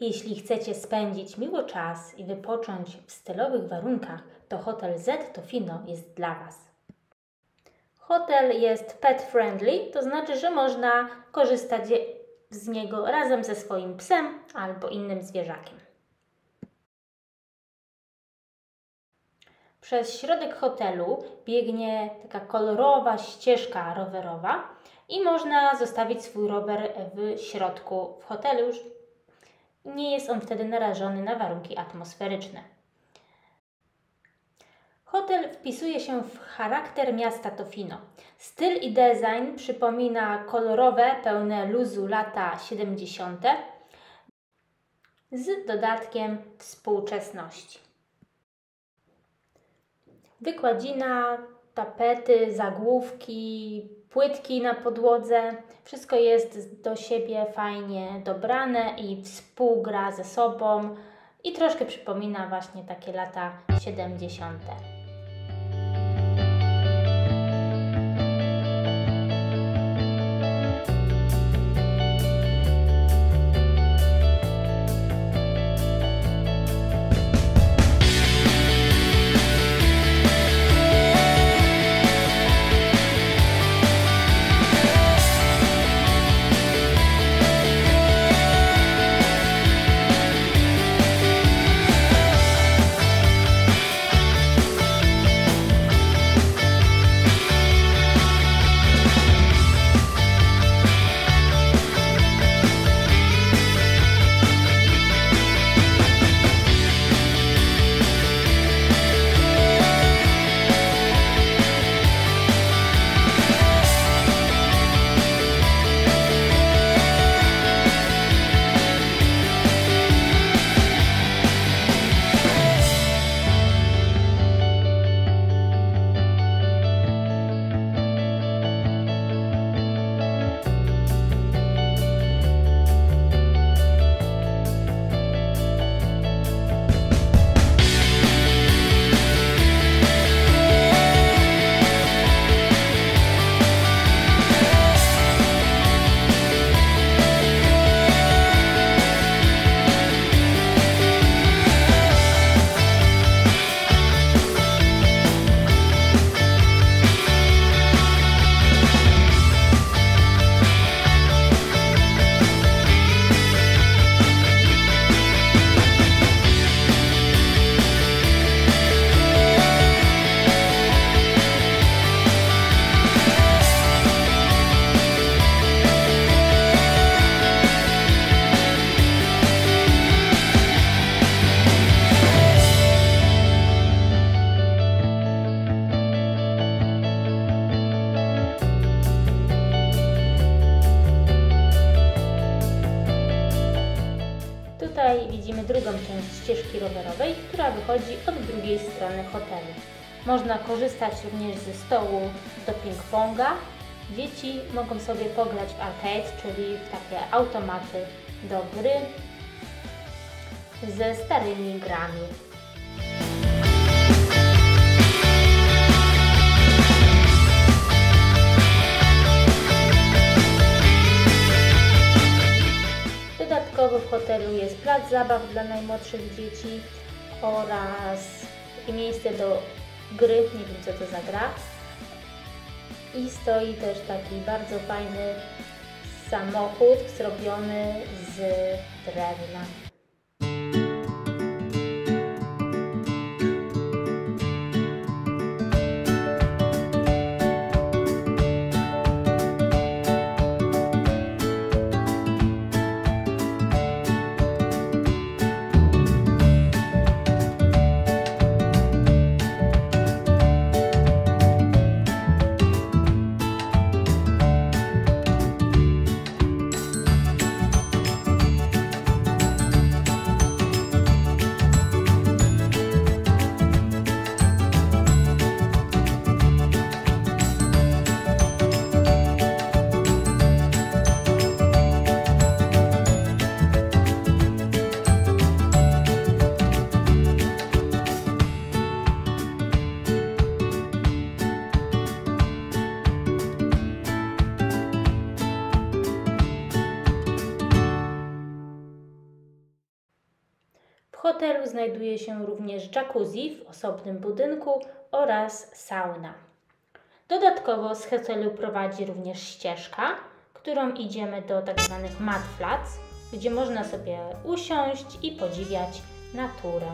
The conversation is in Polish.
Jeśli chcecie spędzić miło czas i wypocząć w stylowych warunkach, to hotel Z Tofino jest dla Was. Hotel jest pet friendly, to znaczy, że można korzystać z niego razem ze swoim psem albo innym zwierzakiem. Przez środek hotelu biegnie taka kolorowa ścieżka rowerowa i można zostawić swój rower w środku w hotelu. Nie jest on wtedy narażony na warunki atmosferyczne. Hotel wpisuje się w charakter miasta Tofino. Styl i design przypomina kolorowe, pełne luzu lata 70. z dodatkiem współczesności. Wykładzina, tapety, zagłówki, płytki na podłodze. Wszystko jest do siebie fajnie dobrane i współgra ze sobą i troszkę przypomina właśnie takie lata 70. drugą część ścieżki rowerowej, która wychodzi od drugiej strony hotelu. Można korzystać również ze stołu do ping-ponga. Dzieci mogą sobie pograć w arcade, czyli w takie automaty do gry ze starymi grami. Jest plac zabaw dla najmłodszych dzieci oraz miejsce do gry, nie wiem co to za gra. I stoi też taki bardzo fajny samochód zrobiony z drewna. Hotelu znajduje się również jacuzzi w osobnym budynku oraz sauna. Dodatkowo z hotelu prowadzi również ścieżka, którą idziemy do tak zwanych mat flats, gdzie można sobie usiąść i podziwiać naturę.